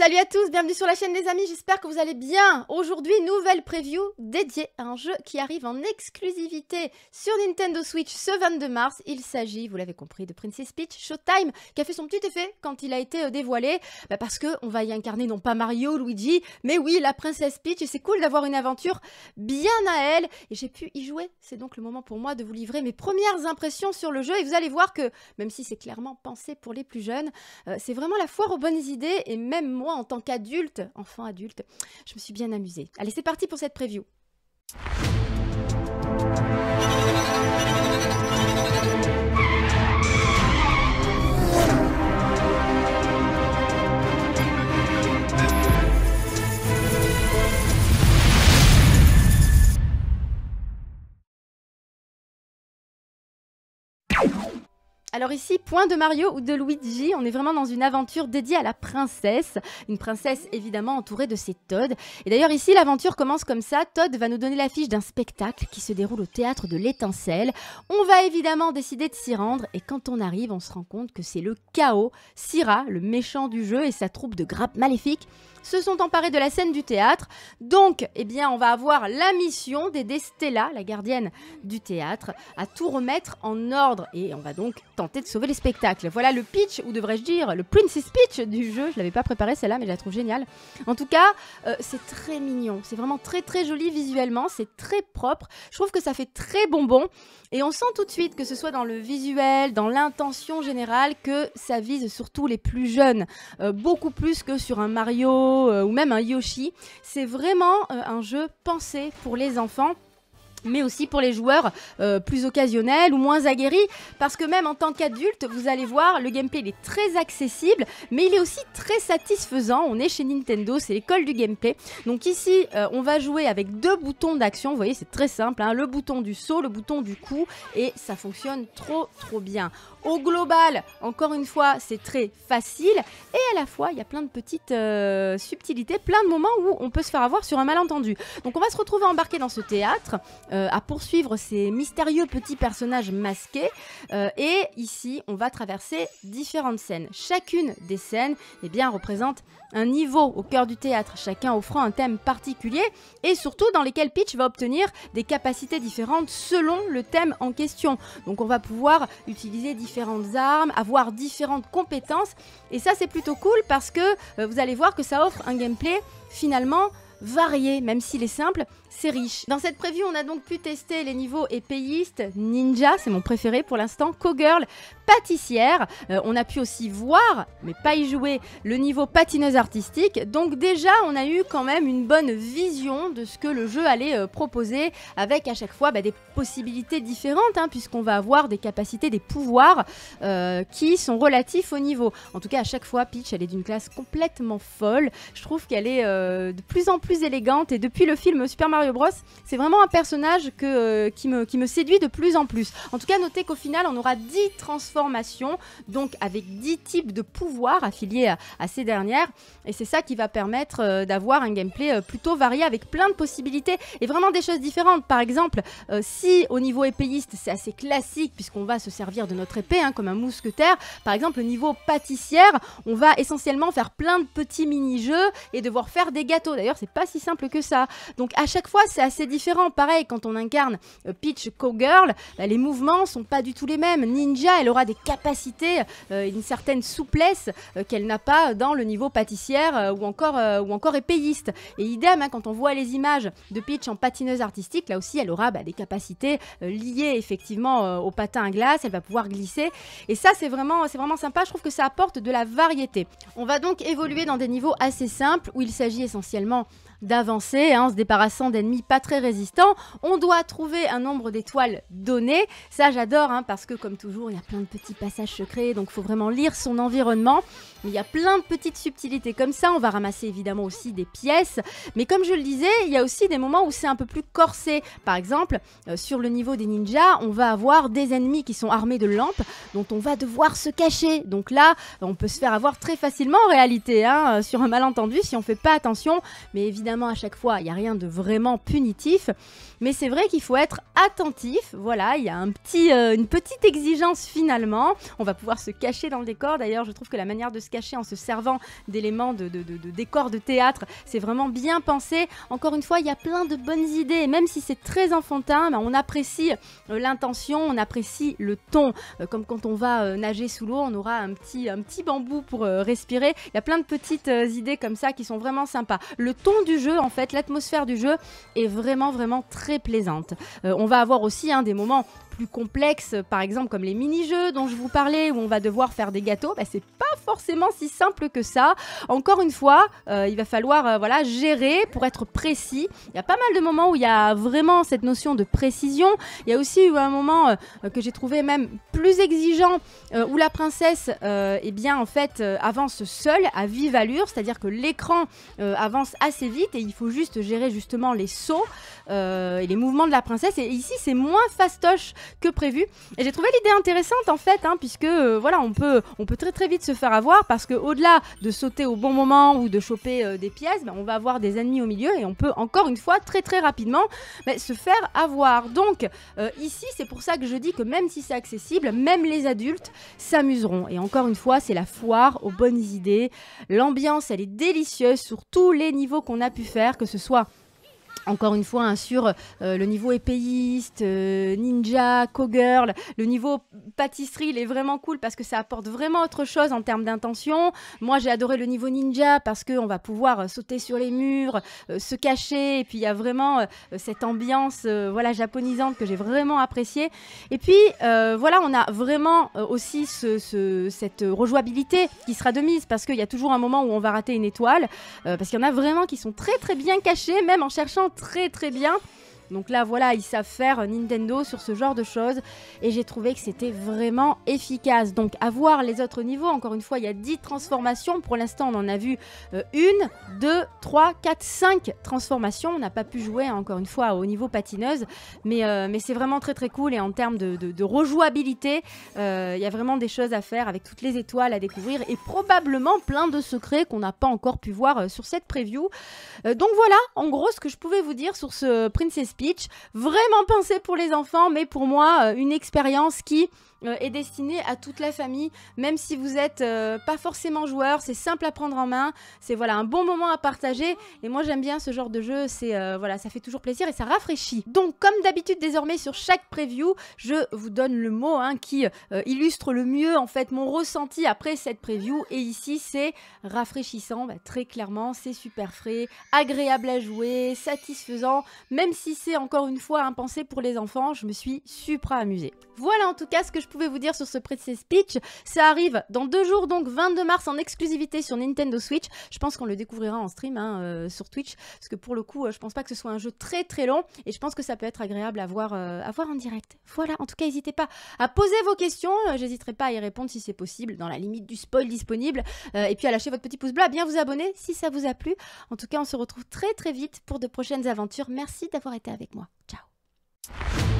Salut à tous, bienvenue sur la chaîne les amis, j'espère que vous allez bien. Aujourd'hui, nouvelle preview dédiée à un jeu qui arrive en exclusivité sur Nintendo Switch ce 22 mars. Il s'agit, vous l'avez compris, de Princess Peach Showtime, qui a fait son petit effet quand il a été euh, dévoilé, bah, parce que on va y incarner non pas Mario, Luigi, mais oui, la Princesse Peach, et c'est cool d'avoir une aventure bien à elle, et j'ai pu y jouer. C'est donc le moment pour moi de vous livrer mes premières impressions sur le jeu, et vous allez voir que, même si c'est clairement pensé pour les plus jeunes, euh, c'est vraiment la foire aux bonnes idées, et même moi, en tant qu'adulte, enfant adulte, je me suis bien amusée. Allez, c'est parti pour cette preview. Alors ici, point de Mario ou de Luigi, on est vraiment dans une aventure dédiée à la princesse. Une princesse évidemment entourée de ses Todd. Et d'ailleurs ici, l'aventure commence comme ça. Todd va nous donner l'affiche d'un spectacle qui se déroule au théâtre de l'étincelle. On va évidemment décider de s'y rendre et quand on arrive, on se rend compte que c'est le chaos. Syrah, le méchant du jeu et sa troupe de grappes maléfiques se sont emparés de la scène du théâtre. Donc, eh bien, on va avoir la mission d'aider Stella, la gardienne du théâtre, à tout remettre en ordre. Et on va donc tenter de sauver les spectacles. Voilà le pitch, ou devrais-je dire le Princess Pitch du jeu. Je l'avais pas préparé celle-là, mais je la trouve géniale. En tout cas, euh, c'est très mignon. C'est vraiment très très joli visuellement. C'est très propre. Je trouve que ça fait très bonbon. Et on sent tout de suite que ce soit dans le visuel, dans l'intention générale, que ça vise surtout les plus jeunes. Euh, beaucoup plus que sur un Mario euh, ou même un Yoshi. C'est vraiment un jeu pensé pour les enfants mais aussi pour les joueurs euh, plus occasionnels ou moins aguerris, parce que même en tant qu'adulte, vous allez voir, le gameplay est très accessible, mais il est aussi très satisfaisant. On est chez Nintendo, c'est l'école du gameplay. Donc ici, euh, on va jouer avec deux boutons d'action, vous voyez, c'est très simple, hein. le bouton du saut, le bouton du coup, et ça fonctionne trop trop bien. Au global, encore une fois, c'est très facile, et à la fois, il y a plein de petites euh, subtilités, plein de moments où on peut se faire avoir sur un malentendu. Donc on va se retrouver embarqué dans ce théâtre, euh, à poursuivre ces mystérieux petits personnages masqués. Euh, et ici, on va traverser différentes scènes. Chacune des scènes eh bien, représente un niveau au cœur du théâtre, chacun offrant un thème particulier et surtout dans lesquels Peach va obtenir des capacités différentes selon le thème en question. Donc on va pouvoir utiliser différentes armes, avoir différentes compétences et ça c'est plutôt cool parce que euh, vous allez voir que ça offre un gameplay finalement varié, même s'il est simple, c'est riche. Dans cette preview, on a donc pu tester les niveaux épéistes, ninja, c'est mon préféré pour l'instant, cowgirl, pâtissière. Euh, on a pu aussi voir, mais pas y jouer, le niveau patineuse artistique. Donc déjà, on a eu quand même une bonne vision de ce que le jeu allait euh, proposer, avec à chaque fois bah, des possibilités différentes, hein, puisqu'on va avoir des capacités, des pouvoirs euh, qui sont relatifs au niveau. En tout cas, à chaque fois, Peach, elle est d'une classe complètement folle. Je trouve qu'elle est de plus en plus élégante, et depuis le film Super Mario Bros, c'est vraiment un personnage qui, me, qui me séduit de plus en plus. En tout cas, notez qu'au final, on aura 10 transformations, donc avec 10 types de pouvoirs affiliés à, ces dernières. Et c'est ça qui va permettre euh, d'avoir un gameplay euh, plutôt varié avec plein de possibilités et vraiment des choses différentes. Par exemple, si au niveau épéiste, c'est assez classique puisqu'on va se servir de notre épée hein, comme un mousquetaire, par exemple, au niveau pâtissière, on va essentiellement faire plein de petits mini-jeux et devoir faire des gâteaux. D'ailleurs, c'est pas si simple que ça. Donc à chaque fois, c'est assez différent. Pareil, quand on incarne euh, Peach Cowgirl, bah, les mouvements sont pas du tout les mêmes. Ninja, elle aura des capacités, euh, une certaine souplesse euh, qu'elle n'a pas dans le niveau pâtissière ou, encore, ou encore épéiste. Et idem, hein, quand on voit les images de Peach en patineuse artistique, là aussi, elle aura bah, des capacités liées effectivement au patin à glace. Elle va pouvoir glisser. Et ça, c'est vraiment, c'est vraiment sympa. Je trouve que ça apporte de la variété. On va donc évoluer dans des niveaux assez simples où il s'agit essentiellement d'avancer hein, en se débarrassant d'ennemis pas très résistants. On doit trouver un nombre d'étoiles donné. Ça, j'adore hein, parce que, comme toujours, il y a plein de petits passages secrets, donc il faut vraiment lire son environnement. Il y a plein de petites subtilités comme ça. On va ramasser évidemment aussi des pièces. Mais comme je le disais, il y a aussi des moments où c'est un peu plus corsé. Par exemple, euh, sur le niveau des ninjas, on va avoir des ennemis qui sont armés de lampes dont on va devoir se cacher. Donc là, on peut se faire avoir très facilement en réalité, hein, euh, sur un malentendu si on fait pas attention. Mais évidemment, à chaque fois, il n'y a rien de vraiment punitif. Mais c'est vrai qu'il faut être attentif. Voilà, il y a un petit, euh, une petite exigence finalement. On va pouvoir se cacher dans le décor. D'ailleurs, je trouve que la manière de se cacher en se servant d'éléments de, de, de, décor de théâtre, c'est vraiment bien pensé. Encore une fois, il y a plein de bonnes idées. Même si c'est très enfantin, ben, on apprécie euh, l'intention, on apprécie le ton. Euh, comme quand on va nager sous l'eau, on aura un petit, un petit bambou pour respirer. Il y a plein de petites idées comme ça qui sont vraiment sympas. Le ton du en fait, l'atmosphère du jeu est vraiment, vraiment très plaisante. on va avoir aussi hein, des moments plus complexes, par exemple comme les mini-jeux dont je vous parlais, où on va devoir faire des gâteaux, bah, c'est pas forcément si simple que ça. Encore une fois, euh, il va falloir euh, voilà, gérer pour être précis. Il y a pas mal de moments où il y a vraiment cette notion de précision. Il y a aussi eu un moment euh, que j'ai trouvé même plus exigeant, où la princesse eh bien, en fait, avance seule à vive allure, c'est-à-dire que l'écran avance assez vite et il faut juste gérer justement les sauts et les mouvements de la princesse. Et ici, c'est moins fastoche que prévu. Et j'ai trouvé l'idée intéressante en fait, hein, puisque euh, voilà, on peut, très très vite se faire avoir parce que au-delà de sauter au bon moment ou de choper euh, des pièces, ben, on va avoir des ennemis au milieu et on peut encore une fois très très rapidement ben, se faire avoir. Donc euh, ici, c'est pour ça que je dis que même si c'est accessible, même les adultes s'amuseront. Et encore une fois, c'est la foire aux bonnes idées. L'ambiance, elle est délicieuse sur tous les niveaux qu'on a pu faire, que ce soit encore une fois, hein, sur euh, le niveau épéiste, euh, ninja, cowgirl, le niveau pâtisserie, il est vraiment cool parce que ça apporte vraiment autre chose en termes d'intention. Moi, j'ai adoré le niveau ninja parce qu'on va pouvoir euh, sauter sur les murs, se cacher, et puis il y a vraiment cette ambiance voilà, japonisante que j'ai vraiment appréciée. Et puis, voilà, on a vraiment aussi ce, cette rejouabilité qui sera de mise parce qu'il y a toujours un moment où on va rater une étoile, parce qu'il y en a vraiment qui sont très très bien cachés, même en cherchant très très bien. Donc là, voilà, ils savent faire Nintendo sur ce genre de choses. Et j'ai trouvé que c'était vraiment efficace. Donc à voir les autres niveaux. Encore une fois, il y a 10 transformations. Pour l'instant, on en a vu euh, une, deux, trois, quatre, cinq transformations. On n'a pas pu jouer, encore une fois, au niveau patineuse. Mais, euh, mais c'est vraiment très très cool. Et en termes de, rejouabilité, euh, il y a vraiment des choses à faire avec toutes les étoiles à découvrir. Et probablement plein de secrets qu'on n'a pas encore pu voir sur cette preview. donc voilà, en gros, ce que je pouvais vous dire sur ce Princess vraiment pensé pour les enfants, mais pour moi, euh, une expérience qui euh, est destiné à toute la famille, même si vous êtes euh, pas forcément joueur, c'est simple à prendre en main, c'est voilà un bon moment à partager. Et moi j'aime bien ce genre de jeu, c'est euh, voilà ça fait toujours plaisir et ça rafraîchit. Donc comme d'habitude désormais sur chaque preview, je vous donne le mot hein, qui illustre le mieux en fait mon ressenti après cette preview. Et ici c'est rafraîchissant, bah, très clairement c'est super frais, agréable à jouer, satisfaisant, même si c'est encore une fois impensé pour les enfants, je me suis super amusée. Voilà en tout cas ce que je pouvais vous dire sur ce Princess Speech. Ça arrive dans deux jours, donc 22 mars en exclusivité sur Nintendo Switch. Je pense qu'on le découvrira en stream hein, euh, sur Twitch, parce que pour le coup, euh, je pense pas que ce soit un jeu très très long, et je pense que ça peut être agréable à voir, euh, à voir en direct. Voilà, en tout cas, n'hésitez pas à poser vos questions, j'hésiterai pas à y répondre si c'est possible, dans la limite du spoil disponible, et puis à lâcher votre petit pouce bleu, à bien vous abonner si ça vous a plu. En tout cas, on se retrouve très très vite pour de prochaines aventures. Merci d'avoir été avec moi. Ciao